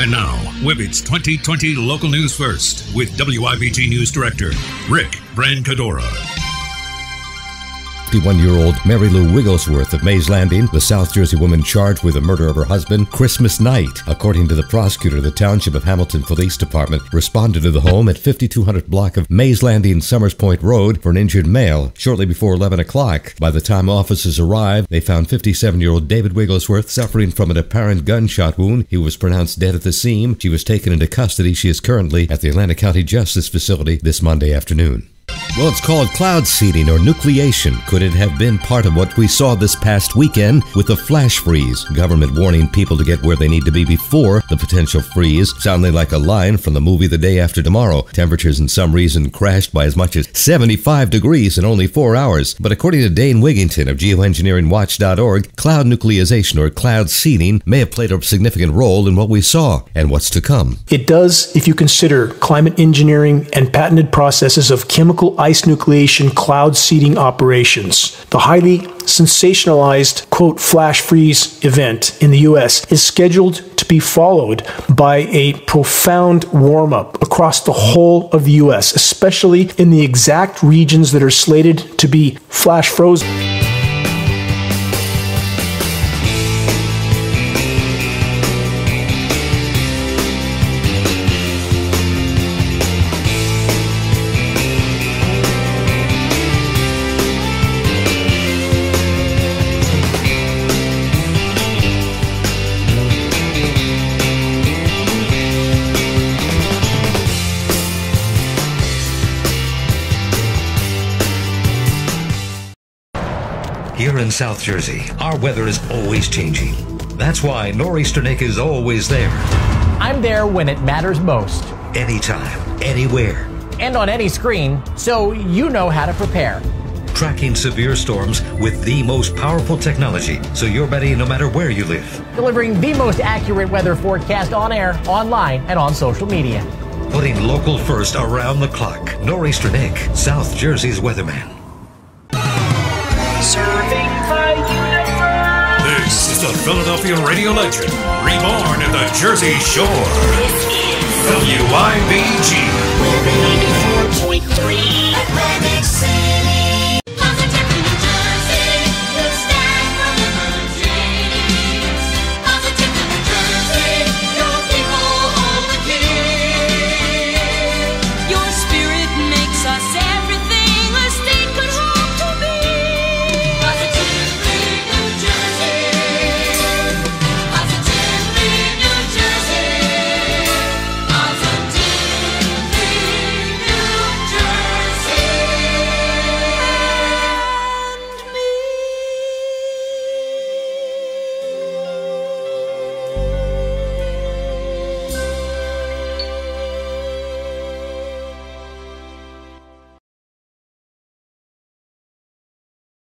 And now, Wibbage's 2020 local news first with WIBG News Director Rick Brancadora. 51 year old Mary Lou Wigglesworth of Mays Landing, the South Jersey woman charged with the murder of her husband Christmas night. According to the prosecutor, the Township of Hamilton Police Department responded to the home at 5200 block of Mays Landing Somers Point Road for an injured male shortly before 11 o'clock. By the time officers arrived, they found 57 year old David Wigglesworth suffering from an apparent gunshot wound. He was pronounced dead at the scene. She was taken into custody. She is currently at the Atlantic County Justice Facility this Monday afternoon. Well, it's called cloud seeding or nucleation. Could it have been part of what we saw this past weekend with the flash freeze? Government warning people to get where they need to be before the potential freeze, sounding like a line from the movie The Day After Tomorrow. Temperatures in some regions crashed by as much as 75 degrees in only four hours. But according to Dane Wigington of geoengineeringwatch.org, cloud nucleation or cloud seeding may have played a significant role in what we saw and what's to come. It does if you consider climate engineering and patented processes of chemical ice nucleation cloud seeding operations. The highly sensationalized, quote, flash freeze event in the US is scheduled to be followed by a profound warm up across the whole of the US, especially in the exact regions that are slated to be flash frozen. Here in South Jersey, our weather is always changing. That's why Nor'easter Nick is always there. I'm there when it matters most. Anytime, anywhere. And on any screen, so you know how to prepare. Tracking severe storms with the most powerful technology, so you're ready no matter where you live. Delivering the most accurate weather forecast on air, online, and on social media. Putting local first around the clock. Nor'easter Nick, South Jersey's weatherman. Serving the universe. This is the Philadelphia radio legend, reborn at the Jersey Shore. This is WIBG.